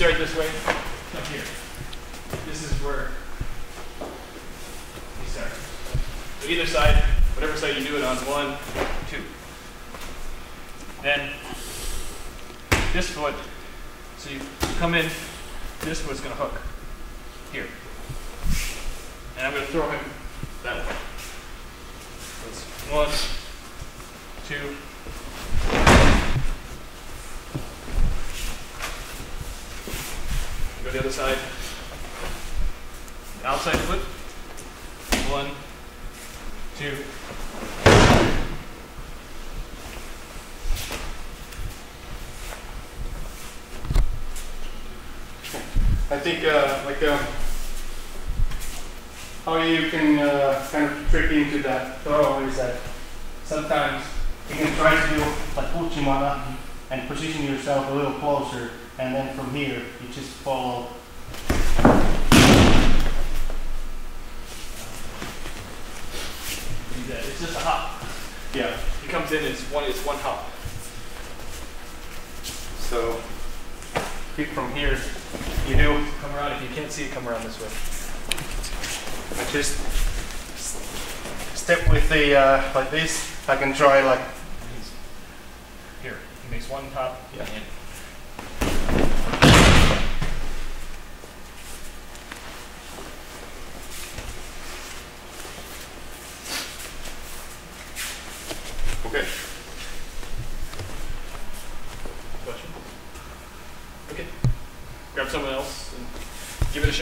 start this way, come here. This is where you start. So either side, whatever side you do it on, one, two. Then this foot, so you come in, this foot's gonna hook here. And I'm gonna throw him that way. It's one, two, Go to the other side. Outside foot. One, two. I think uh, like uh, how you can uh, kind of trick into that throw is that sometimes you can try to do like Uchimata and position yourself a little closer and then from here you just follow. It's just a hop. Yeah. He comes in. It's one. It's one hop. So from here. You do. Come around. If you can't see it, come around this way. I just step with the uh, like this. I can try like here. He makes one hop Yeah. Okay. Question? Okay. Grab someone else and give it a shot.